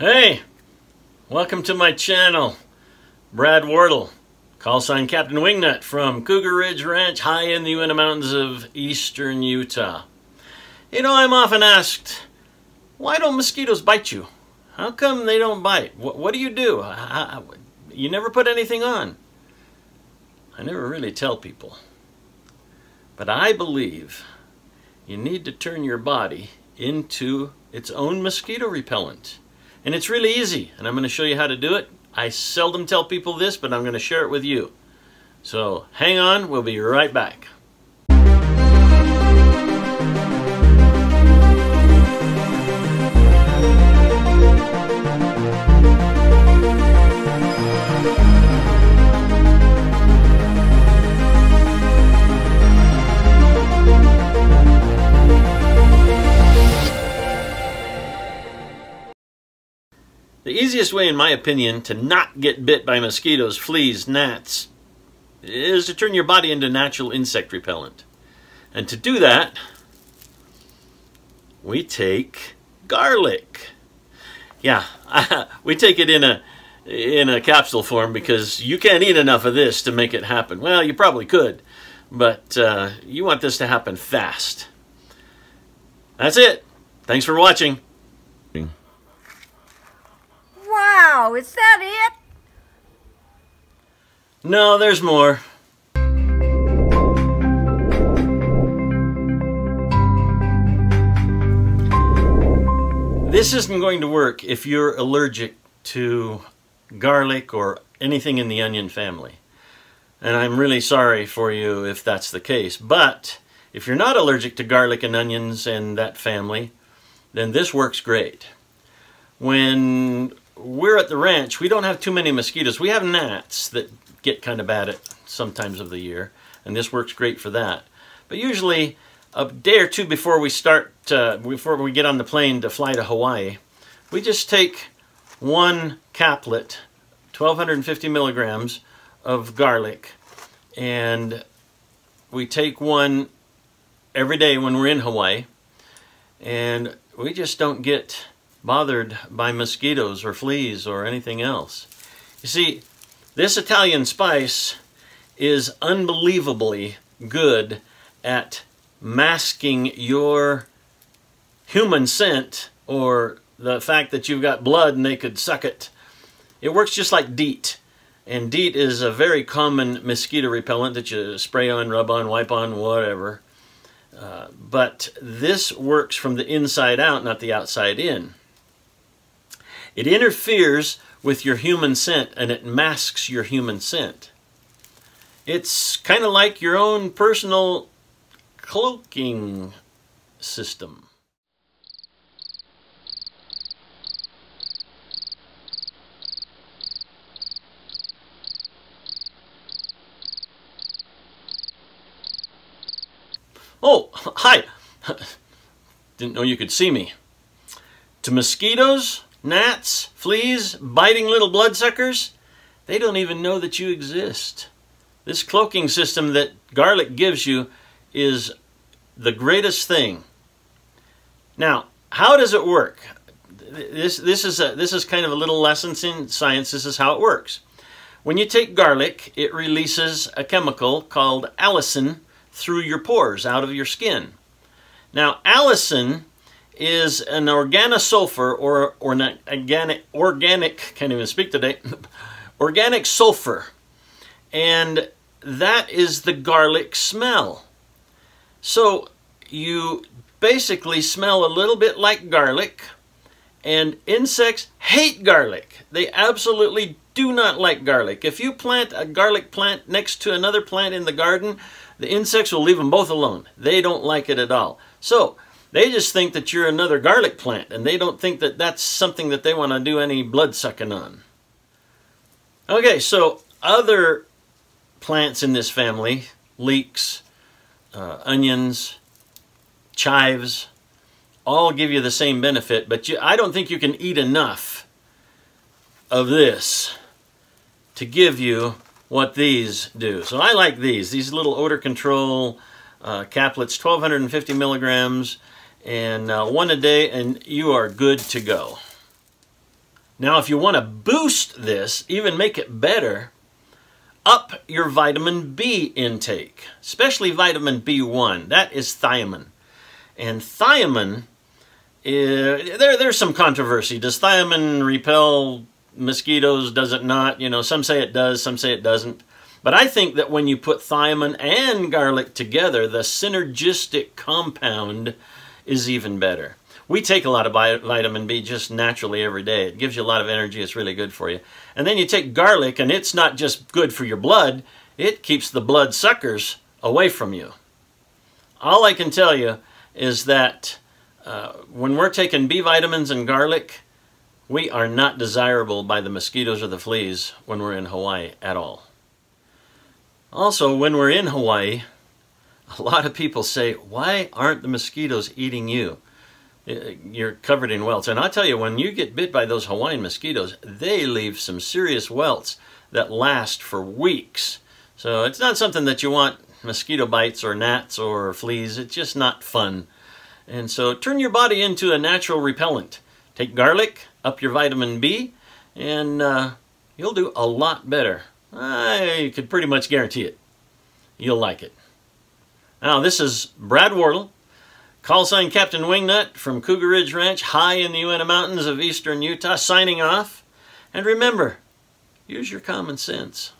Hey, welcome to my channel. Brad Wardle, call sign Captain Wingnut from Cougar Ridge Ranch high in the Uinta Mountains of eastern Utah. You know, I'm often asked, why don't mosquitoes bite you? How come they don't bite? What, what do you do? You never put anything on. I never really tell people. But I believe you need to turn your body into its own mosquito repellent. And it's really easy, and I'm going to show you how to do it. I seldom tell people this, but I'm going to share it with you. So hang on, we'll be right back. The easiest way, in my opinion, to not get bit by mosquitoes, fleas, gnats, is to turn your body into natural insect repellent. And to do that, we take garlic. Yeah, we take it in a in a capsule form because you can't eat enough of this to make it happen. Well, you probably could, but uh, you want this to happen fast. That's it. Thanks for watching. Wow, is that it? No, there's more. This isn't going to work if you're allergic to garlic or anything in the onion family. And I'm really sorry for you if that's the case. But if you're not allergic to garlic and onions and that family, then this works great. When we're at the ranch, we don't have too many mosquitoes. We have gnats that get kind of bad at sometimes of the year, and this works great for that. But usually a day or two before we start, uh, before we get on the plane to fly to Hawaii, we just take one caplet, 1250 milligrams of garlic, and we take one every day when we're in Hawaii, and we just don't get bothered by mosquitoes or fleas or anything else. You see, this Italian spice is unbelievably good at masking your human scent or the fact that you've got blood and they could suck it. It works just like DEET. And DEET is a very common mosquito repellent that you spray on, rub on, wipe on, whatever. Uh, but this works from the inside out, not the outside in. It interferes with your human scent and it masks your human scent. It's kind of like your own personal cloaking system. Oh, hi. Didn't know you could see me. To mosquitoes, gnats, fleas, biting little bloodsuckers, they don't even know that you exist. This cloaking system that garlic gives you is the greatest thing. Now, how does it work? This, this, is a, this is kind of a little lesson in science. This is how it works. When you take garlic, it releases a chemical called allicin through your pores, out of your skin. Now, allicin is an organosulfur or, or an organic, organic, can't even speak today, organic sulfur. And that is the garlic smell. So you basically smell a little bit like garlic and insects hate garlic. They absolutely do not like garlic. If you plant a garlic plant next to another plant in the garden, the insects will leave them both alone. They don't like it at all. So they just think that you're another garlic plant, and they don't think that that's something that they want to do any blood sucking on. Okay, so other plants in this family, leeks, uh, onions, chives, all give you the same benefit, but you, I don't think you can eat enough of this to give you what these do. So I like these, these little odor control uh, caplets, 1250 milligrams, and uh, one a day, and you are good to go. Now, if you want to boost this, even make it better, up your vitamin B intake, especially vitamin B1. That is thiamine. And thiamine, is, there, there's some controversy. Does thiamine repel mosquitoes? Does it not? You know, some say it does, some say it doesn't. But I think that when you put thiamine and garlic together, the synergistic compound is even better. We take a lot of vitamin B just naturally every day. It gives you a lot of energy. It's really good for you. And then you take garlic, and it's not just good for your blood, it keeps the blood suckers away from you. All I can tell you is that uh, when we're taking B vitamins and garlic, we are not desirable by the mosquitoes or the fleas when we're in Hawaii at all. Also, when we're in Hawaii, a lot of people say, why aren't the mosquitoes eating you? You're covered in welts. And I tell you, when you get bit by those Hawaiian mosquitoes, they leave some serious welts that last for weeks. So it's not something that you want mosquito bites or gnats or fleas. It's just not fun. And so turn your body into a natural repellent. Take garlic, up your vitamin B, and uh, you'll do a lot better. I could pretty much guarantee it. You'll like it. Now, this is Brad Wardle Call sign Captain Wingnut from Cougar Ridge Ranch, high in the Uinta Mountains of eastern Utah, signing off. And remember, use your common sense.